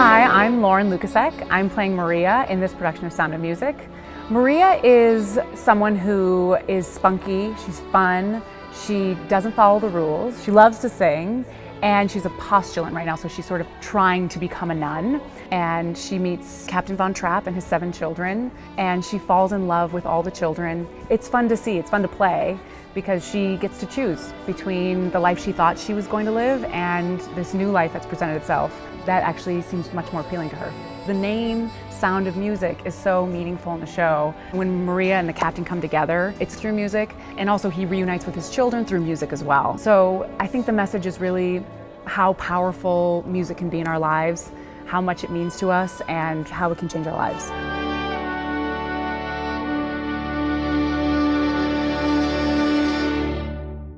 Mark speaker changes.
Speaker 1: I'm Lauren Lukacek. I'm playing Maria in this production of Sound of Music. Maria is someone who is spunky, she's fun, she doesn't follow the rules, she loves to sing, and she's a postulant right now, so she's sort of trying to become a nun. And she meets Captain Von Trapp and his seven children, and she falls in love with all the children. It's fun to see, it's fun to play, because she gets to choose between the life she thought she was going to live and this new life that's presented itself. That actually seems much more appealing to her. The name Sound of Music is so meaningful in the show. When Maria and the captain come together, it's through music, and also he reunites with his children through music as well. So I think the message is really how powerful music can be in our lives, how much it means to us, and how it can change our lives.